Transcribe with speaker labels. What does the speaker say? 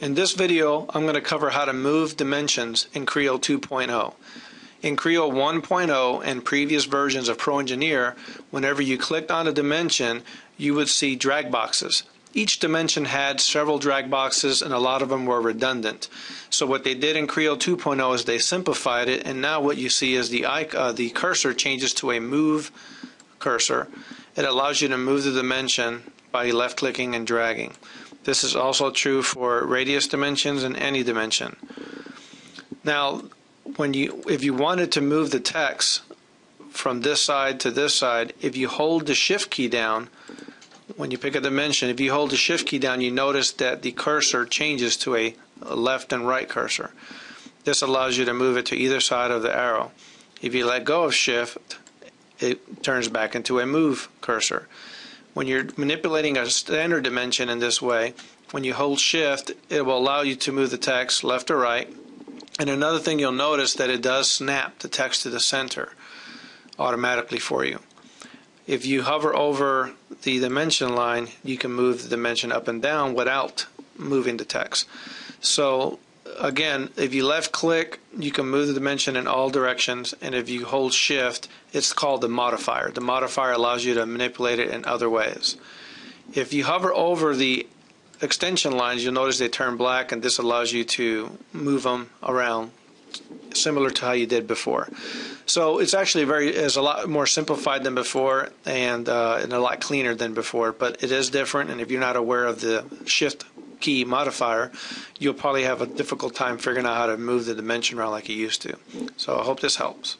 Speaker 1: In this video, I'm going to cover how to move dimensions in Creo 2.0. In Creo 1.0 and previous versions of Pro Engineer, whenever you clicked on a dimension, you would see drag boxes. Each dimension had several drag boxes and a lot of them were redundant. So what they did in Creo 2.0 is they simplified it and now what you see is the, uh, the cursor changes to a move cursor. It allows you to move the dimension by left clicking and dragging. This is also true for radius dimensions and any dimension. Now, when you if you wanted to move the text from this side to this side, if you hold the shift key down, when you pick a dimension, if you hold the shift key down, you notice that the cursor changes to a, left and right cursor. This allows you to move it to either side of the arrow. If you let go of shift, it turns back into a move cursor. When you're manipulating a standard dimension in this way, when you hold shift, it will allow you to move the text left or right. And another thing you'll notice that it does snap the text to the center automatically for you. If you hover over the dimension line, you can move the dimension up and down without moving the text. So again, if you left click, you can move the dimension in all directions, and if you hold shift, it's called the modifier. The modifier allows you to manipulate it in other ways. If you hover over the extension lines, you'll notice they turn black, and this allows you to move them around similar to how you did before. So it's actually very is a lot more simplified than before and uh, and a lot cleaner than before. But it is different, and if you're not aware of the shift key modifier, you'll probably have a difficult time figuring out how to move the dimension around like you used to. So I hope this helps.